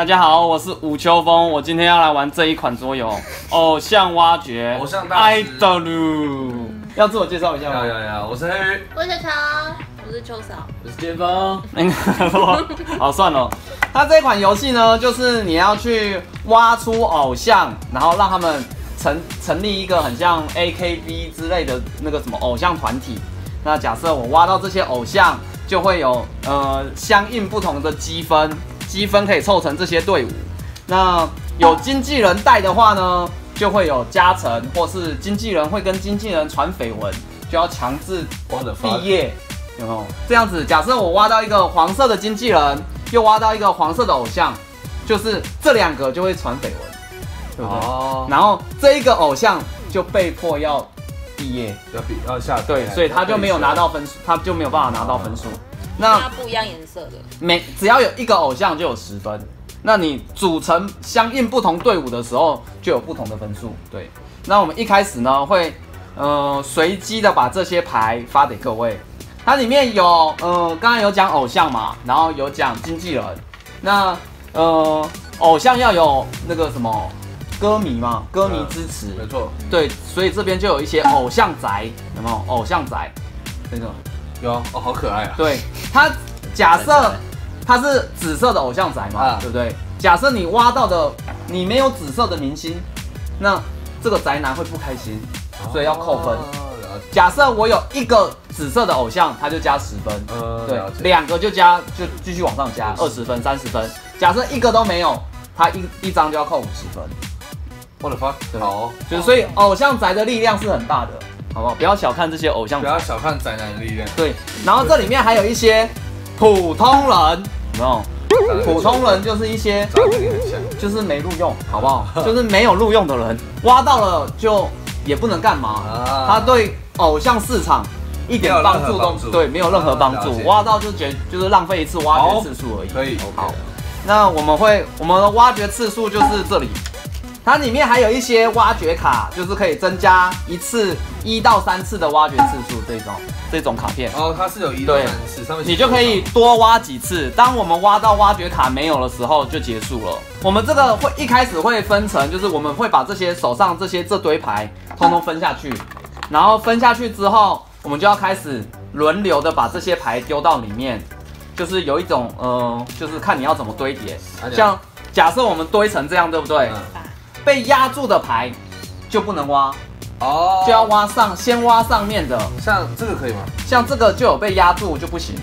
大家好，我是武秋峰，我今天要来玩这一款桌游《偶像挖掘》。偶像大师 idol，要自我介绍一下吗？要要要，我是黑鱼，我是小乔，我是秋嫂。我是巅峰，好算了。它这款游戏呢，就是你要去挖出偶像，然后让他们成成立一个很像 AKB 之类的那个什么偶像团体。那假设我挖到这些偶像，就会有呃相应不同的积分，积分可以凑成这些队伍。那有经纪人带的话呢，就会有加成，或是经纪人会跟经纪人传绯闻，就要强制我的毕业，有没有？这样子，假设我挖到一个黄色的经纪人，又挖到一个黄色的偶像，就是这两个就会传绯闻，对不对？哦，然后这一个偶像就被迫要毕业，要毕要下对，所以他就没有拿到分数，他就没有办法拿到分数。那它不一样颜色的，每只要有一个偶像就有十分，那你组成相应不同队伍的时候就有不同的分数。对，那我们一开始呢会呃随机的把这些牌发给各位，它里面有呃刚刚有讲偶像嘛，然后有讲经纪人，那呃偶像要有那个什么歌迷嘛，歌迷支持，没错，对，所以这边就有一些偶像宅，有没有？偶像宅？那个有。哦，好可爱啊，对他，假设他是紫色的偶像宅嘛，啊。对不对？假设你挖到的你没有紫色的明星，那这个宅男会不开心，所以要扣分。哦假设我有一个紫色的偶像，他就加十分，呃，对两个就加就继续往上加二十分、三十分。假设一个都没有，他一一张就要扣五十分。我的 fuck，对。好。哦，就是所以偶像宅的力量是很大的，好不好？不要小看这些偶像不要。小看宅男的力量，对，然后这里面还有一些普通人，有没有？普通人就是一些就是没录用，好不好？就是没有录用的人，挖到了就也不能干嘛，啊他对偶像市场一点帮助都对，没有任何帮助挖到就觉就是浪费一次挖掘次数而已。可以好那我们会我们的挖掘次数就是这里，它里面还有一些挖掘卡，就是可以增加一次一到三次的挖掘次数这种这种卡片。哦，它是有一到对三次，上面你就可以多挖几次。当我们挖到挖掘卡没有的时候，就结束了。我们这个会一开始会分成，就是我们会把这些手上这些这堆牌通通分下去，然后分下去之后，我们就要开始轮流的把这些牌丢到里面，就是有一种呃，就是看你要怎么堆叠。像假设我们堆成这样，对不对？嗯被压住的牌就不能挖，哦，就要挖上，先挖上面的。像这个可以吗？像这个就有被压住就不行，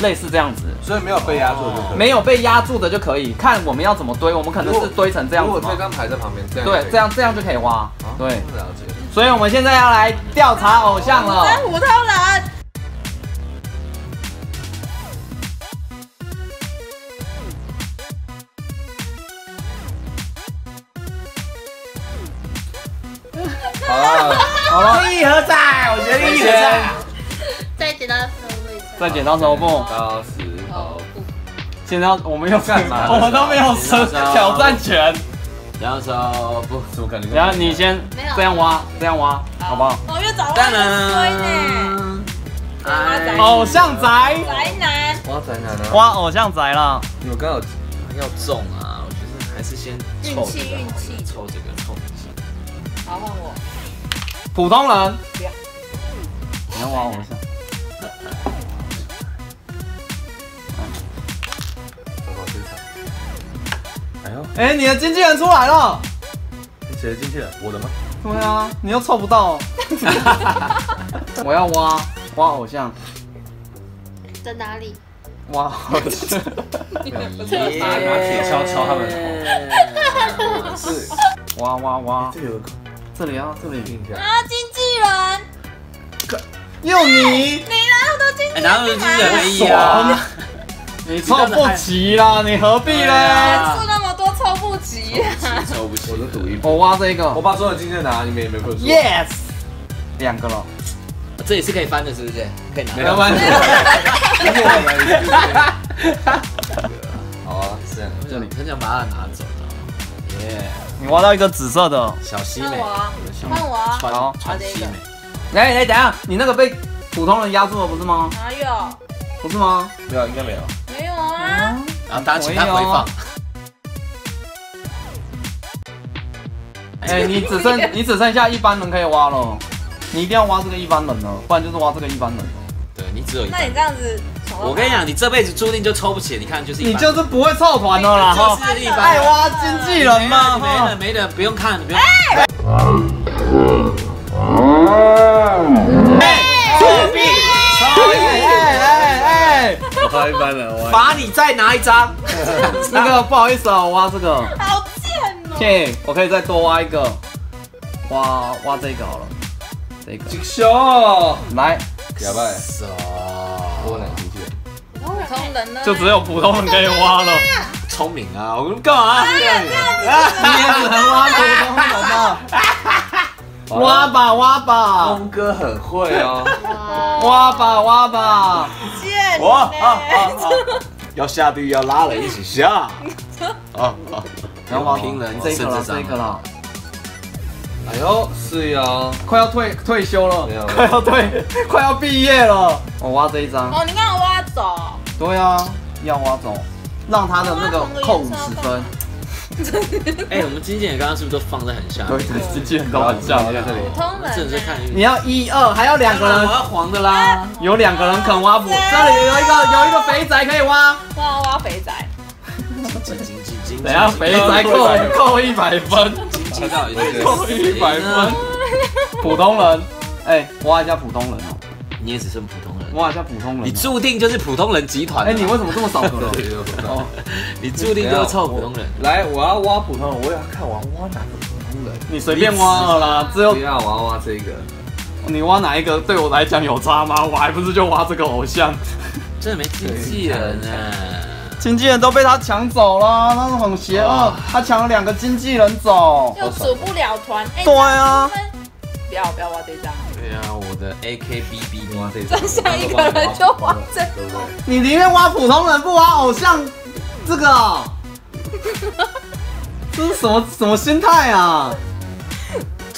类似这样子。所以没有被压住的就可以，没有被压住的就可以，看我们要怎么堆，我们可能是堆成这样子嘛。如果这张牌在旁边，这样对，这样这样就可以挖。啊对，了解。所以我们现在要来调查偶像了。在虎头人，了，好了，利何在？我觉得利何在。再剪刀石头布。再剪刀石头布。高石头布，现在我们要干嘛我们都没有剪刀石头挑战权。然后说不，怎么可能？然后你先这样挖，这样挖，好不好？我越早挖越衰呢。哎偶像宅，宅男，挖，宅男啊！挖偶像宅了。你们刚好要中啊！我觉得还是先凑这个运气运气凑这个凑一下。好换我。普通人你要挖偶像。糟糕这一场。哎呦，哎，你的经纪人出来了。谁的经纪人？我的吗？对啊，你又凑不到。我要挖挖偶像，在哪里？挖偶像。耶拿拿铁锹敲他们们是，挖挖挖，这有个这里啊，这里。印象。啊，经纪人，又你，你拿那么多经纪哎，人哪有经纪人而已爽啊？你凑不齐啦，你何必呢？数那么多凑不齐。凑不齐，我就赌一，我挖这个我把所有经纪人拿，你们也没分数。，yes，两个了。这也是可以翻的，是不是？可以拿。没有关系。好啊，是这样。这里很想把它拿走的。耶，你挖到一个紫色的，小西美，小我，看我，穿穿西美，哎哎，等下，你那个被普通人压住了不是吗？哪有，不是吗？没有，应该没有，没有啊。然后大家请看回放。哎，你只剩 你只剩下一般人可以挖了，你一定要挖这个一般人了，不然就是挖这个一般人。对你只有一个。那你这样子。我跟你讲，你这辈子注定就抽不起，你看就是你就是不会凑团的啦，哈，就是一般爱挖经纪人嘛，没了哈。没了，不用看，不用看。作弊！哎哎哎！我挖一般人，我挖罚你再拿一张。那个不好意思啊，我挖这个，好贱哦！切，我可以再多挖一个，挖挖这个好了，这个一秀，来，哑巴，手我两经纪人，普通人呢？就只有普通人可以挖了，聪明啊！我们干嘛？你也只能挖普通人啊，挖吧挖吧，峰哥很会哦，挖吧挖吧，贱我啊啊？啊！要下地狱要拉人一起下。啊 啊！然后挖拼人这个了，这个了。哎呦，是哦，快要退退休了，快要退，快要毕业了。我挖这一张，哦，你刚刚挖走，对啊，要挖走，让他的那个扣五十分。哎，我们经纪人刚刚是不是都放在很下面？对对，经纪人都很像。在这里，普通人真的是看？你要一二，还要两个人我，要黄的啦。有两个人肯挖补。这里有一个有一个肥仔可以挖，挖挖肥仔，等下肥仔扣扣一百分，经济到底是扣一百分。普通人，哎，挖一下普通人哦，你也只剩普通人，挖一下普通人。你注定就是普通人集团。哎，你为什么这么少个了？哦，你注定就是臭普通人。来，我要挖普通人，我也要看我要挖哪个普通人。你随便挖了啦，只有不要，我要挖这个。你挖哪一个对我来讲有差吗？我还不是就挖这个偶像，真的没经纪人啊！经纪人都被他抢走了，那是很邪恶。他抢了两个经纪人走。又组不了团。哎对啊，不要不要挖这张，对啊，我的 AKBB 挖这剩，下一个人就挖这对不对？你宁愿挖普通人，不挖偶像，这个哦，这是什么什么心态啊？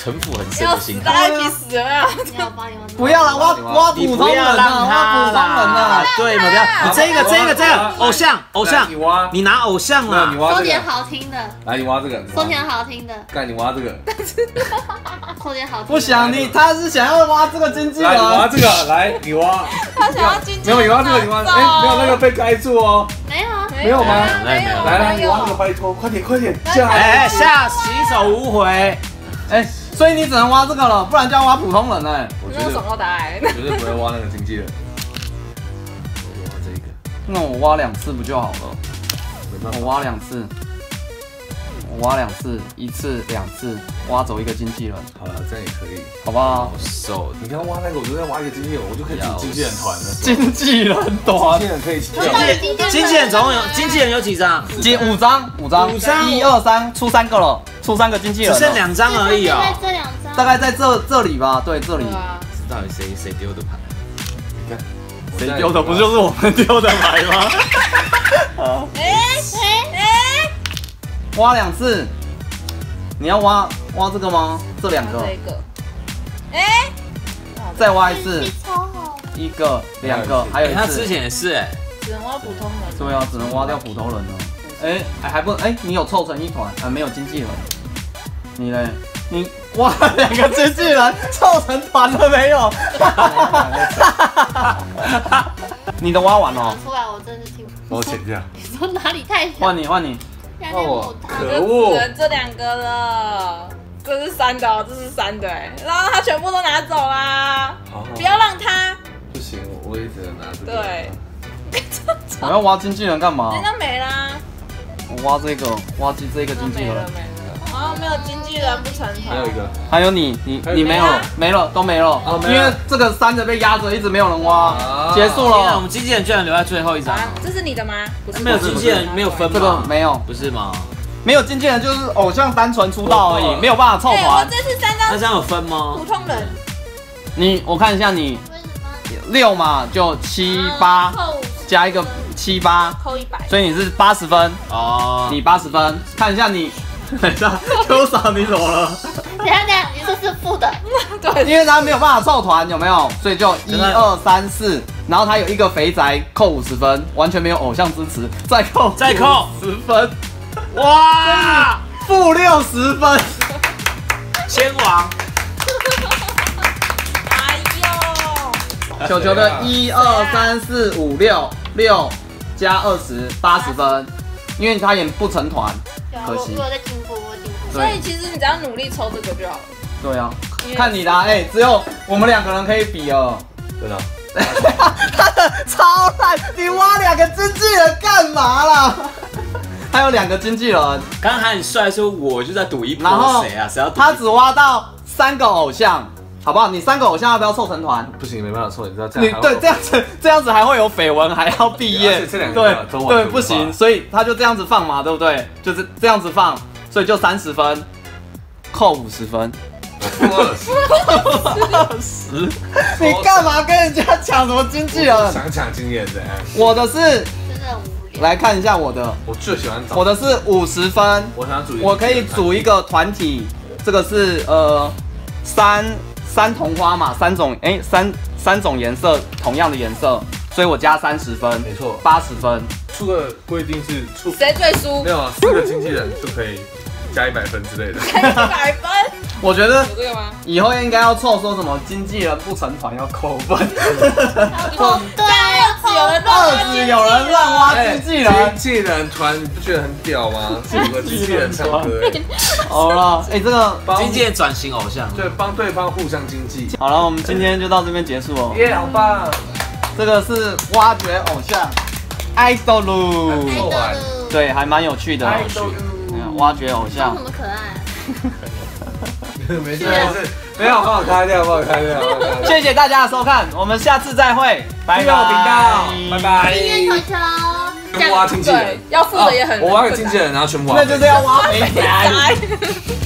城府很深要的心态。死大家一起死了。呀！你要帮你们不要了，挖挖普通人挖他普通人啊。啦！，对嘛？不要，你这个这个这个偶像偶像你，挖，你拿偶像了你啦。说点挖这个，好听的，来，你挖这个，说点好听的，干，你挖这个，说点好听的。不想你，他是想要挖这个经纪来，你挖。这个，来，你挖，他想要经纪没有，人你挖这个，你挖，哎，没有那个被盖住哦，没有啊，没有吗？没有，来来，没你挖那个，拜托，快点快点，下来，哎，下洗手无悔。哎，所以你只能挖这个了，不然就要挖普通人哎。那个我绝对手都打来，绝对不会挖那个经纪人，我挖这个，那我挖两次不就好了？没办法我挖两次，我挖两次，一次两次，挖走一个经纪人，好了，这样也可以。好不好好？瘦。你刚刚挖那个，我就在挖一个经纪人，我就可以组经纪人团了。经纪人团经纪，人可以经纪人总共有经纪人有几张？几五张，五张，五张一二三，出三个了，出三个经纪人了，只剩两张而已哦。在这两张，大概在这这里吧，对，这里到底谁谁丢的牌？你看谁丢的？不就是我们丢的牌吗？哎 哎哎，挖两次，你要挖挖这个吗？这两个，这个，哎，再挖一运次气，超好，一个、两个，还有他之。前也是哎，只能挖普通人。对啊，只能挖掉普通人了。哎、哎还不哎、你有凑成一团啊？没有经纪人，你嘞？你挖两个经纪人凑成团了没有？你的挖完了讲，出来我真是听不我剪掉。你说哪里太小？换你换你。下面我大可恶只恶！能这两个了。这是三的哦，这是三的哎，然后他全部都拿走啦，好不要让他不行，我也只能拿这个。对，我要挖经纪人干嘛人？家没啦，我挖这个，挖这这个经纪人没了。没了，啊没有经纪人不成团，还有一个，还有你，你你没有没了都没了，哦因为这个三的被压着，一直没有人挖，啊结束天啊，我。们经纪人居然留在最后一张啊，，这是你的吗？不是，没有经纪人没有分这个吗？没有，不是吗？没有经纪人就是偶像单纯出道而已，没有办法凑哎，我团。这是三张那这样有分吗普？通人，你我看一下你为什么？六嘛，就七八加一个七八，扣一百，所以你是八十分，哦，你八十分。看一下你，等一下多少你怎么了？等一下等一下，你这是负的，对，因为他没有办法凑团，有没有？所以就一二三四，然后他有一个肥宅扣五十分，完全没有偶像支持，再扣再扣。十分，哇！负六十分。先王，哎呦，球球的一二三四五六六加二十八十分，因为他也不成团。可惜我在进步，我进步。所以其实你只要努力抽这个就好了。对啊看你啦，哎、只有我们两个人可以比哦。真的。他的超烂，你挖两个经纪人干嘛啦？他有两个经纪人，刚才很帅说，我就在赌一波谁啊？谁要？他只挖到三个偶像，好不好？你三个偶像要不要凑成团？不行，没办法凑，你知道这样还会对这样子，这样子还会有绯闻，还要毕业，这两个对对，不不行，所以他就这样子放嘛，对不对？就是这样子放，所以就三十分，扣五十分。二十，十，你干嘛跟人家抢什么经纪人？想抢经验的，哎我的是。来看一下我的，我最喜欢找我的是五十分，我想组，我可以组一个团体，这个是呃三三同花嘛，三种哎、三三种颜色，同样的颜色，所以我加三十分，没错八十分。出个规定是出谁最输没？有啊四个经纪人就可以加一百分之类的。一百分，我觉得有这个吗？以后应该要凑说什么经纪人不成团要扣分，哦，对人二十有人乱挖经纪人。经纪人团你不觉得很屌吗？几个经纪人唱歌，哎 好了，哎、这个帮经纪人转型偶像，对帮对方互相经济，好了，我们今天就到这边结束哦。耶，好棒！这个是挖掘偶像，idol，爱豆了。对，还蛮有趣的。嗯挖掘偶像装什，么可爱？没 事没事，没有帮我开掉，帮我开掉。谢谢大家的收看，我们下次再会，拜订阅我频道，拜。拜。订阅球球，这样挖经纪要付的也很。我挖个经纪人，然后全部挖那就是要挖肥仔。仔。